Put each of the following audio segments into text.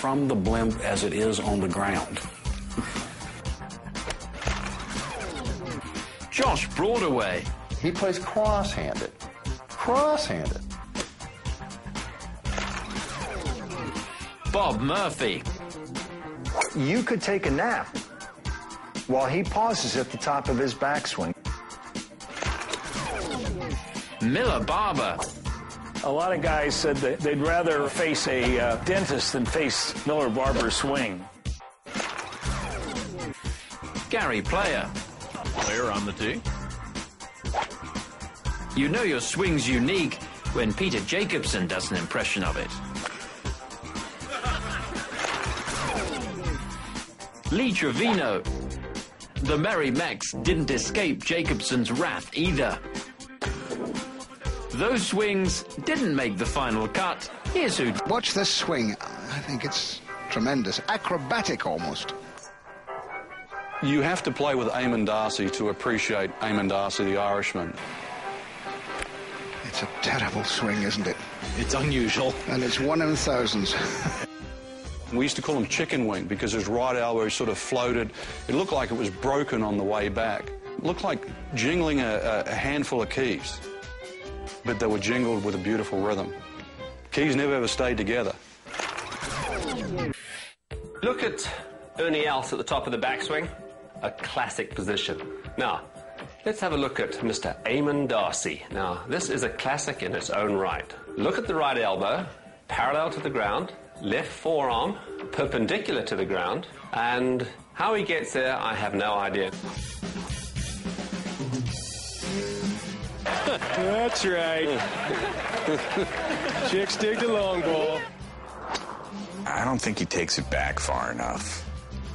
from the blimp as it is on the ground. Josh Broadaway. He plays cross-handed. Cross-handed. Bob Murphy. You could take a nap while he pauses at the top of his backswing. Miller Barber. A lot of guys said that they'd rather face a uh, dentist than face Miller Barber's swing. Gary Player. Player on the tee. You know your swing's unique when Peter Jacobsen does an impression of it. Lee Trevino. The Merry Mex didn't escape Jacobsen's wrath either. Those swings didn't make the final cut. Here's who. Watch this swing. I think it's tremendous. Acrobatic almost. You have to play with Eamonn Darcy to appreciate Eamonn Darcy, the Irishman. It's a terrible swing, isn't it? It's unusual. And it's one in thousands. We used to call him chicken wing because his right elbow sort of floated. It looked like it was broken on the way back. It looked like jingling a, a handful of keys, but they were jingled with a beautiful rhythm. Keys never ever stayed together. Look at Ernie Els at the top of the backswing. A classic position. Now, let's have a look at Mr. Eamonn Darcy. Now, this is a classic in its own right. Look at the right elbow, parallel to the ground, left forearm, perpendicular to the ground, and how he gets there, I have no idea. That's right. Chicks dig the long ball. I don't think he takes it back far enough.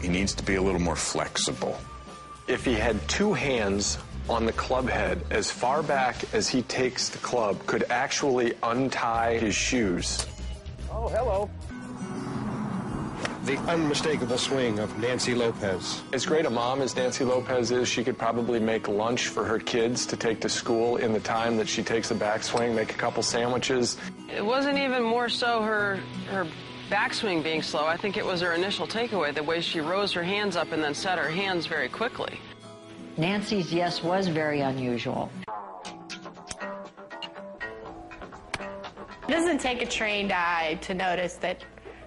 He needs to be a little more flexible. If he had two hands on the club head as far back as he takes the club, could actually untie his shoes. Oh, hello. The unmistakable swing of Nancy Lopez. As great a mom as Nancy Lopez is, she could probably make lunch for her kids to take to school in the time that she takes a backswing, make a couple sandwiches. It wasn't even more so her her backswing being slow. I think it was her initial takeaway, the way she rose her hands up and then set her hands very quickly. Nancy's yes was very unusual. It doesn't take a trained eye to notice that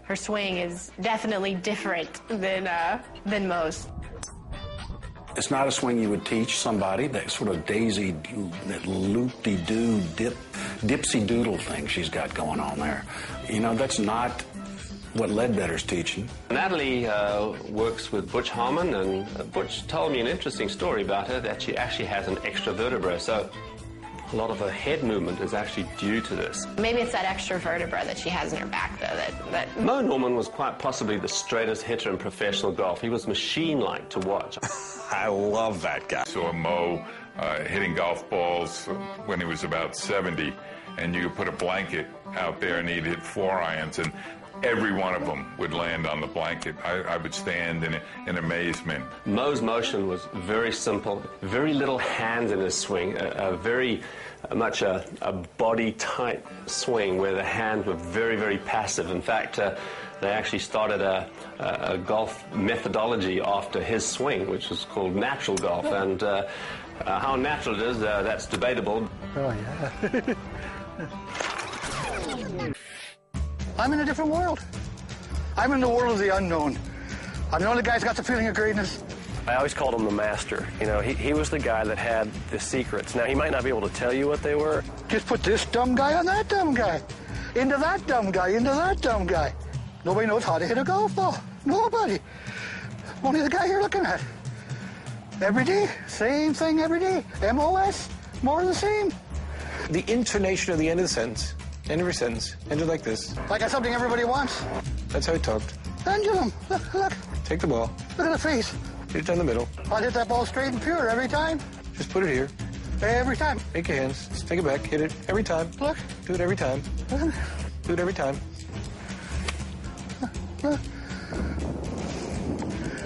her swing is definitely different than uh, than most. It's not a swing you would teach somebody, that sort of daisy, that loop-de-doo, dip, dipsy-doodle thing she's got going on there. You know, that's not what Leadbetter's teaching. Natalie uh, works with Butch Harmon, and uh, Butch told me an interesting story about her that she actually has an extra vertebra. So a lot of her head movement is actually due to this. Maybe it's that extra vertebra that she has in her back, though. That, that Moe Norman was quite possibly the straightest hitter in professional golf. He was machine-like to watch. I love that guy. Saw Mo uh, hitting golf balls when he was about 70, and you could put a blanket out there and he'd hit four irons, and every one of them would land on the blanket. I, I would stand in, in amazement. Moe's motion was very simple, very little hands in his swing, a, a very uh, much a, a body type swing where the hands were very, very passive. In fact, uh, they actually started a, a, a, golf methodology after his swing, which was called natural golf. And uh, uh how natural it is, uh, that's debatable. Oh, yeah. I'm in a different world. I'm in the world of the unknown. I'm the only guy who's got the feeling of greatness. I always called him the master. You know, he, he was the guy that had the secrets. Now, he might not be able to tell you what they were. Just put this dumb guy on that dumb guy, into that dumb guy, into that dumb guy. Nobody knows how to hit a golf ball. Nobody. Only the guy you're looking at. Every day, same thing every day. MOS, more of the same. The intonation of the end of the sentence, end of your sentence, it like this. Like it's something everybody wants. That's how he talked. Pendulum. Look, look. Take the ball. Look at the face. Hit it down the middle. I'll hit that ball straight and pure every time. Just put it here. Every time. Make your hands. Just take it back. Hit it every time. Look. Do it every time. Do it every time.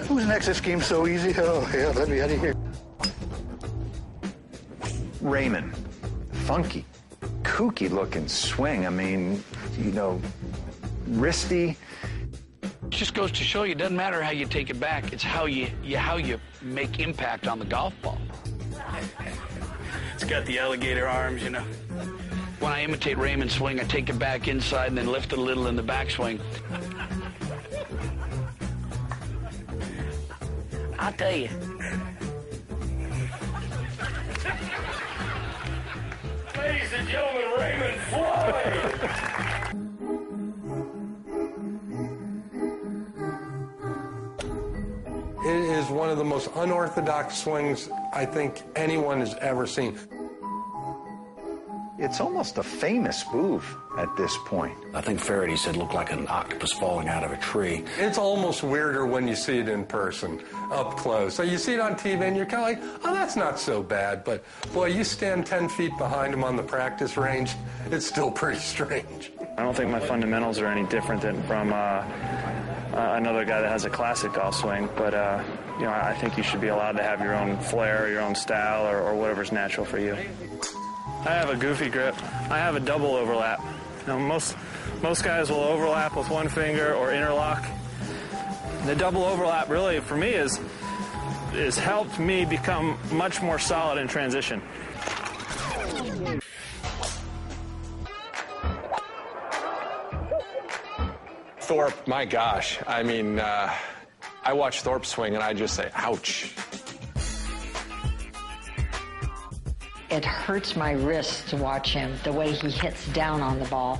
Who's next? This game's so easy. Oh, yeah, let me out of here. Raymond, funky, kooky looking swing. I mean, you know, wristy. just goes to show you, it doesn't matter how you take it back. It's how you, you how you make impact on the golf ball. It's got the alligator arms, you know. When I imitate Raymond's swing, I take it back inside and then lift it a little in the backswing. I'll tell you. Ladies and gentlemen, Raymond Floyd. It is one of the most unorthodox swings I think anyone has ever seen. It's almost a famous move at this point. I think Feherty said looked like an octopus falling out of a tree. It's almost weirder when you see it in person, up close. So you see it on TV and you're kind of like, oh, that's not so bad. But boy, you stand 10 feet behind him on the practice range, it's still pretty strange. I don't think my fundamentals are any different than from uh, uh, another guy that has a classic golf swing, but uh, you know, I think you should be allowed to have your own flair, your own style, or, or whatever's natural for you. I have a goofy grip. I have a double overlap. Most most guys will overlap with one finger or interlock. The double overlap really, for me, is has helped me become much more solid in transition. Thorpe, my gosh. I mean, uh, I watch Thorpe swing and I just say, ouch. It hurts my wrist to watch him, the way he hits down on the ball.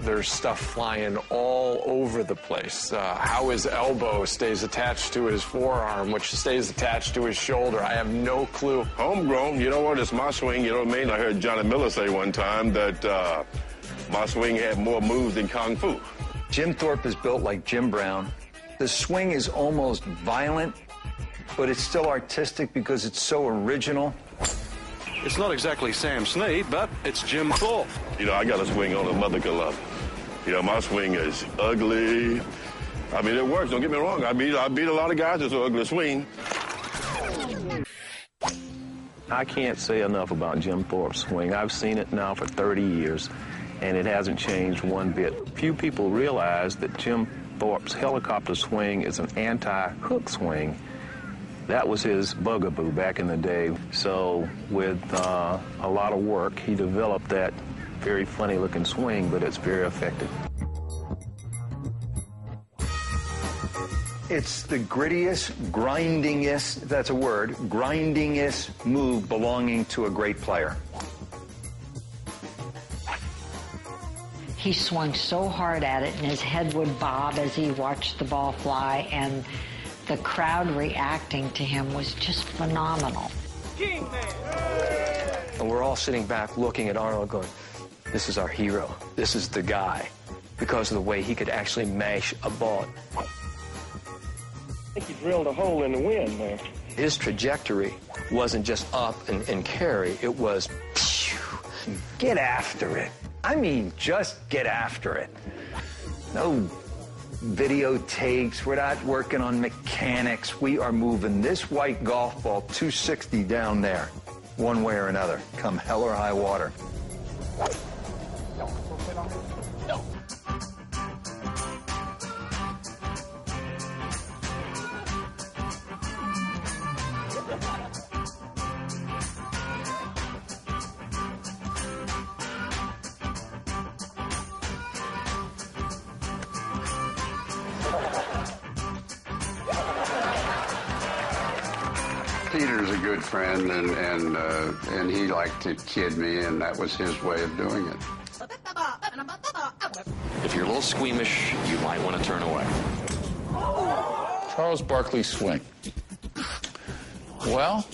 There's stuff flying all over the place. Uh, how his elbow stays attached to his forearm, which stays attached to his shoulder. I have no clue. Homegrown, you know what? It's my swing. You know what I mean? I heard Johnny Miller say one time that uh, my swing had more moves than Kung Fu. Jim Thorpe is built like Jim Brown. The swing is almost violent, but it's still artistic because it's so original. It's not exactly Sam Snead, but it's Jim Thorpe. You know, I got a swing on a mother could love. You know, my swing is ugly. I mean, it works. Don't get me wrong. I beat I beat a lot of guys with an ugly swing. I can't say enough about Jim Thorpe's swing. I've seen it now for 30 years, and it hasn't changed one bit. Few people realize that Jim Thorpe's helicopter swing is an anti-hook swing. That was his bugaboo back in the day. So with uh, a lot of work, he developed that very funny looking swing, but it's very effective. It's the grittiest, grindingest, that's a word, grindingest move belonging to a great player. He swung so hard at it, and his head would bob as he watched the ball fly, and the crowd reacting to him was just phenomenal. And we're all sitting back looking at Arnold going, this is our hero. This is the guy. Because of the way he could actually mash a ball. I think he drilled a hole in the wind there. His trajectory wasn't just up and, and carry, it was Get after it. I mean, just get after it. No videotapes. We're not working on mechanics. We are moving this white golf ball 260 down there, one way or another, come hell or high water. Peter's a good friend, and and uh, and he liked to kid me, and that was his way of doing it. If you're a little squeamish, you might want to turn away. Charles Barkley swing. Well,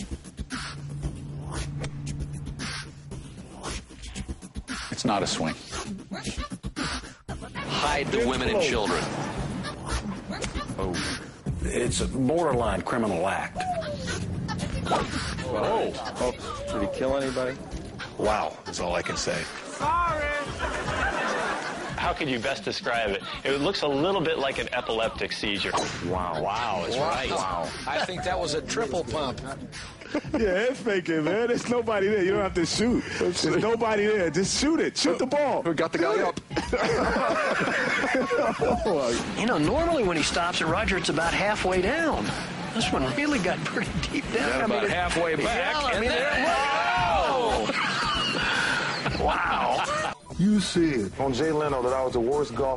it's not a swing. Hide the women and children. Oh, it's a borderline criminal act. Oh. oh. Did he kill anybody? Wow, is all I can say. Sorry. How could you best describe it? It looks a little bit like an epileptic seizure. Wow. Wow, is right. Wow. I think that was a triple pump. Yeah, head faking, man. There's nobody there. You don't have to shoot. There's nobody there. Just shoot it. Shoot the ball. Who got the guy up? You know, normally when he stops at Roger, it's about halfway down. This one really got pretty deep down. Got I mean, about it- halfway back, Yeah, I and mean, then- there- wow. You said on Jay Leno that I was the worst golf